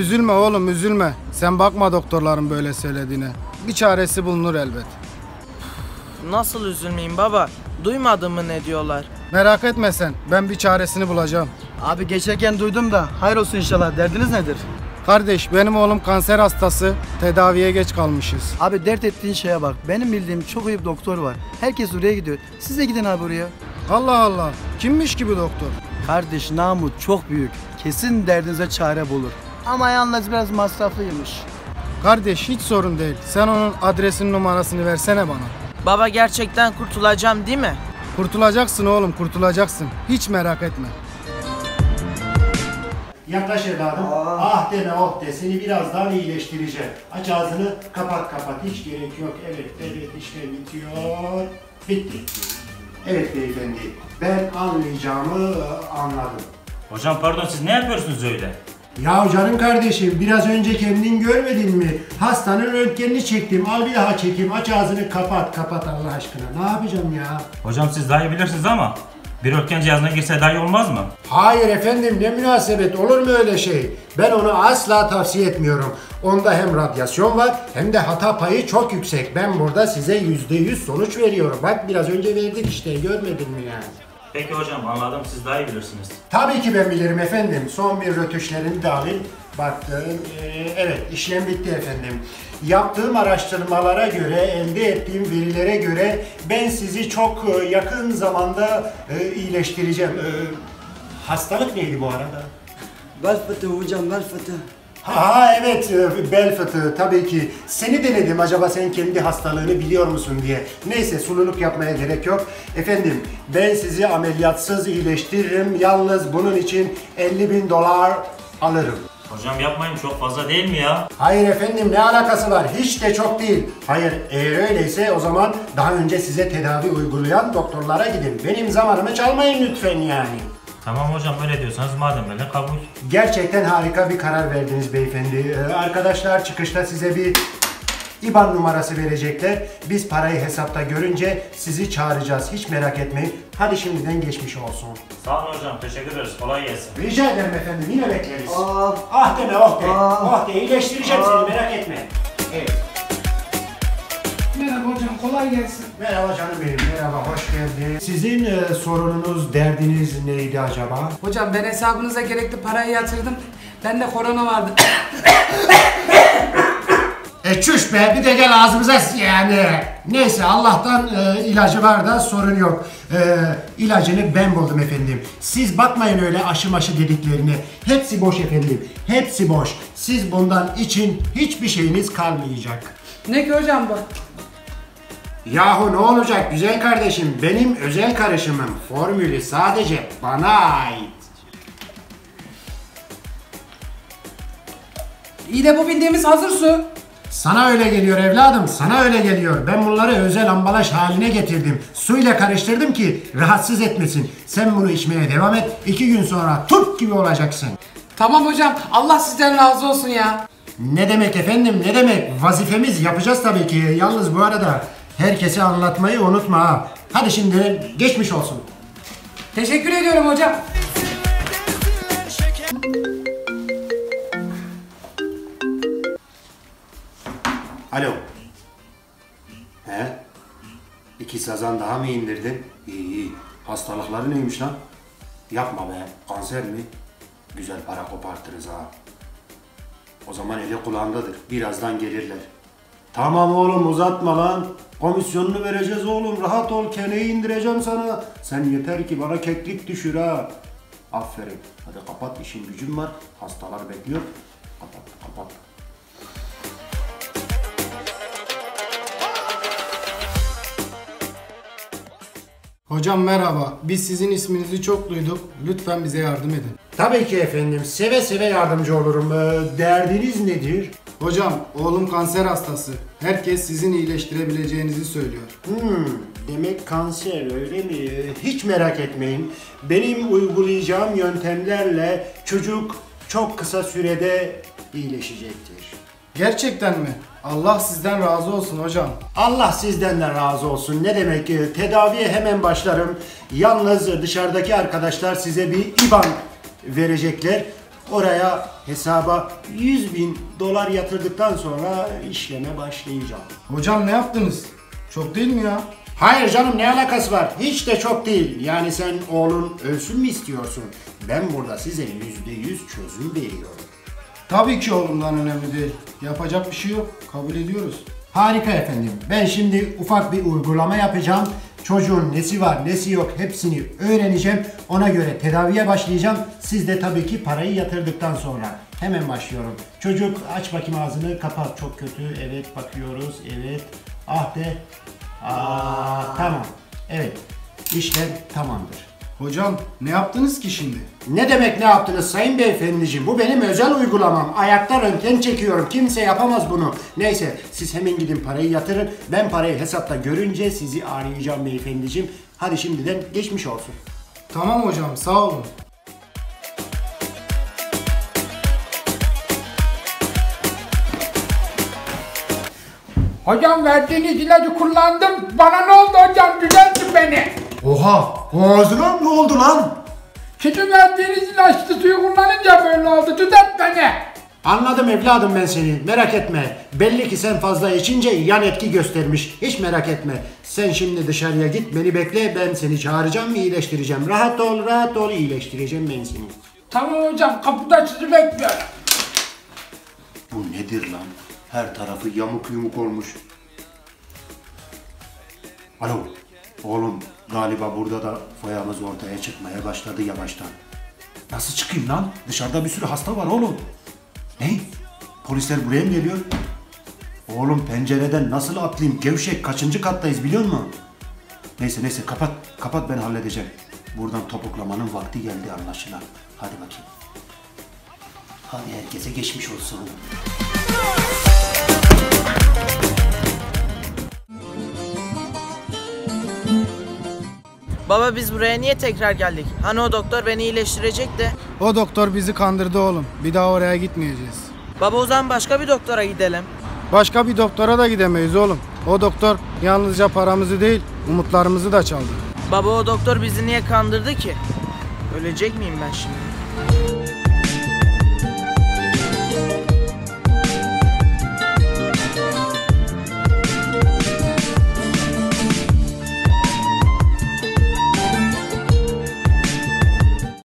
Üzülme oğlum üzülme. Sen bakma doktorların böyle söylediğine. Bir çaresi bulunur elbet. Nasıl üzülmeyeyim baba? Duymadın mı ne diyorlar? Merak etme sen. Ben bir çaresini bulacağım. Abi geçerken duydum da hayır olsun inşallah. Derdiniz nedir? Kardeş benim oğlum kanser hastası. Tedaviye geç kalmışız. Abi dert ettiğin şeye bak. Benim bildiğim çok iyi bir doktor var. Herkes oraya gidiyor. Siz de gidin abi oraya. Allah Allah. Kimmiş ki bu doktor? Kardeş Namut çok büyük. Kesin derdinize çare bulur. Ama yalnız biraz masraflıymış. Kardeş hiç sorun değil. Sen onun adresinin numarasını versene bana. Baba gerçekten kurtulacağım değil mi? Kurtulacaksın oğlum kurtulacaksın. Hiç merak etme. Yaklaş evladım. Ah deme oh de seni birazdan iyileştireceğim. Aç ağzını kapat kapat hiç gerek yok. Evet evet işte bitiyor. Bitti. Evet beyefendi ben anlayacağımı e, anladım. Hocam pardon siz ne yapıyorsunuz öyle? Ya canım kardeşim biraz önce kendin görmedin mi? Hastanın röntgenini çektim. Al bir daha çekeyim. Aç ağzını kapat kapat Allah aşkına. Ne yapacağım ya? Hocam siz daha iyi bilirsiniz ama bir röntgen cihazına girse daha iyi olmaz mı? Hayır efendim ne münasebet olur mu öyle şey? Ben onu asla tavsiye etmiyorum. Onda hem radyasyon var hem de hata payı çok yüksek. Ben burada size yüzde yüz sonuç veriyorum. Bak biraz önce verdik işte görmedin mi yani? Peki hocam anladım siz daha iyi bilirsiniz. Tabii ki ben bilirim efendim. Son bir rötuşlarını da alayım. Baktım. Ee, evet işlem bitti efendim. Yaptığım araştırmalara göre, elde ettiğim verilere göre ben sizi çok e, yakın zamanda e, iyileştireceğim. E, hastalık neydi bu arada? Bel fıtığı hocam bel fıtığı. Ha evet e, bel fıtığı tabii ki. Seni denedim acaba sen kendi hastalığını biliyor musun diye. Neyse sululuk yapmaya gerek yok. Efendim ben sizi ameliyatsız iyileştiririm. Yalnız bunun için 50 bin dolar alırım. Hocam yapmayın çok fazla değil mi ya? Hayır efendim ne alakası var? Hiç de çok değil. Hayır eğer öyleyse o zaman daha önce size tedavi uygulayan doktorlara gidin. Benim zamanımı çalmayın lütfen yani. Tamam hocam öyle diyorsanız madem öyle kabul. Gerçekten harika bir karar verdiniz beyefendi. Ee, arkadaşlar çıkışta size bir IBAN numarası verecekler. Biz parayı hesapta görünce sizi çağıracağız. Hiç merak etmeyin. Hadi şimdiden geçmiş olsun. Sağ olun hocam teşekkür ederiz kolay gelsin. Rica ederim efendim. Yine bekleriz. Aa. Ah deme oh de. Aa. Oh de iyileştireceğim seni merak kolay gelsin. Merhaba canım benim. Merhaba hoş geldin. Sizin e, sorununuz, derdiniz neydi acaba? Hocam ben hesabınıza gerekli parayı yatırdım. Bende korona vardı. E çüş be bir de gel ağzımıza yani. Neyse Allah'tan e, ilacı var da sorun yok. E, ilacını ben buldum efendim. Siz bakmayın öyle aşı maşı dediklerine. Hepsi boş efendim. Hepsi boş. Siz bundan için hiçbir şeyiniz kalmayacak. ne ki hocam bu? Yahu ne olacak güzel kardeşim? Benim özel karışımım. Formülü sadece bana ait. İyi de bu bildiğimiz hazır su. Sana öyle geliyor evladım, sana öyle geliyor. Ben bunları özel ambalaj haline getirdim. Suyla karıştırdım ki rahatsız etmesin. Sen bunu içmeye devam et. iki gün sonra turp gibi olacaksın. Tamam hocam Allah sizden razı olsun ya. Ne demek efendim, ne demek? Vazifemiz yapacağız tabii ki. Yalnız bu arada herkese anlatmayı unutma ha. Hadi şimdi geçmiş olsun. Teşekkür ediyorum hocam. Alo. He? İki sazan daha mı indirdin? İyi iyi. Hastalıkları neymiş lan? Yapma be. Kanser mi? Güzel para kopartırız ha. O zaman eli kulağındadır. Birazdan gelirler. Tamam oğlum uzatma lan. Komisyonunu vereceğiz oğlum. Rahat ol. Keneyi indireceğim sana. Sen yeter ki bana keklik düşür ha. Aferin. Hadi kapat. işin gücün var. Hastalar bekliyor. Kapat kapat. Hocam merhaba. Biz sizin isminizi çok duyduk. Lütfen bize yardım edin. Tabii ki efendim. Seve seve yardımcı olurum. Ee, derdiniz nedir? Hocam oğlum kanser hastası. Herkes sizin iyileştirebileceğinizi söylüyor. Hmm, demek kanser öyle mi? Hiç merak etmeyin. Benim uygulayacağım yöntemlerle çocuk çok kısa sürede iyileşecektir. Gerçekten mi? Allah sizden razı olsun hocam. Allah sizden de razı olsun. Ne demek? Ee, Tedaviye hemen başlarım. Yalnız dışarıdaki arkadaşlar size bir IBAN verecekler. Oraya hesaba 100 bin dolar yatırdıktan sonra işleme başlayacağım. Hocam ne yaptınız? Çok değil mi ya? Hayır canım ne alakası var? Hiç de çok değil. Yani sen oğlun ölsün mü istiyorsun? Ben burada size yüzde yüz çözüm veriyorum. Tabii ki oğlumdan önemli değil. Yapacak bir şey yok. Kabul ediyoruz. Harika efendim. Ben şimdi ufak bir uygulama yapacağım. Çocuğun nesi var, nesi yok hepsini öğreneceğim. Ona göre tedaviye başlayacağım. Siz de tabii ki parayı yatırdıktan sonra. Hemen başlıyorum. Çocuk aç bakayım ağzını kapat. Çok kötü. Evet bakıyoruz. Evet. Ah de. Aa, tamam. Evet. İşlem tamamdır. Hocam ne yaptınız ki şimdi? Ne demek ne yaptınız sayın beyefendiciğim? Bu benim özel uygulamam. Ayakta röntgen çekiyorum. Kimse yapamaz bunu. Neyse siz hemen gidin parayı yatırın. Ben parayı hesapta görünce sizi arayacağım beyefendiciğim. Hadi şimdiden geçmiş olsun. Tamam hocam sağ olun. Hocam verdiğiniz ilacı kullandım. Bana ne oldu hocam? Düzeltin beni. Oha! Ağzına ne oldu lan? Sizin verdiğiniz ilaçlı suyu kullanınca böyle oldu. Düzelt beni. Anladım evladım ben seni. Merak etme. Belli ki sen fazla içince yan etki göstermiş. Hiç merak etme. Sen şimdi dışarıya git beni bekle. Ben seni çağıracağım iyileştireceğim. Rahat ol rahat ol iyileştireceğim ben seni. Tamam hocam kapıda sizi bekliyorum. Bu nedir lan? Her tarafı yamuk yumuk olmuş. Alo. Oğlum galiba burada da foyamız ortaya çıkmaya başladı yavaştan. Nasıl çıkayım lan? Dışarıda bir sürü hasta var oğlum. Ne? Polisler buraya mı geliyor? Oğlum pencereden nasıl atlayayım? Gevşek kaçıncı kattayız biliyor musun? Neyse neyse kapat. Kapat ben halledeceğim. Buradan topuklamanın vakti geldi anlaşılan. Hadi bakayım. Hadi herkese geçmiş olsun. Baba biz buraya niye tekrar geldik? Hani o doktor beni iyileştirecekti. O doktor bizi kandırdı oğlum. Bir daha oraya gitmeyeceğiz. Baba o zaman başka bir doktora gidelim. Başka bir doktora da gidemeyiz oğlum. O doktor yalnızca paramızı değil, umutlarımızı da çaldı. Baba o doktor bizi niye kandırdı ki? Ölecek miyim ben şimdi?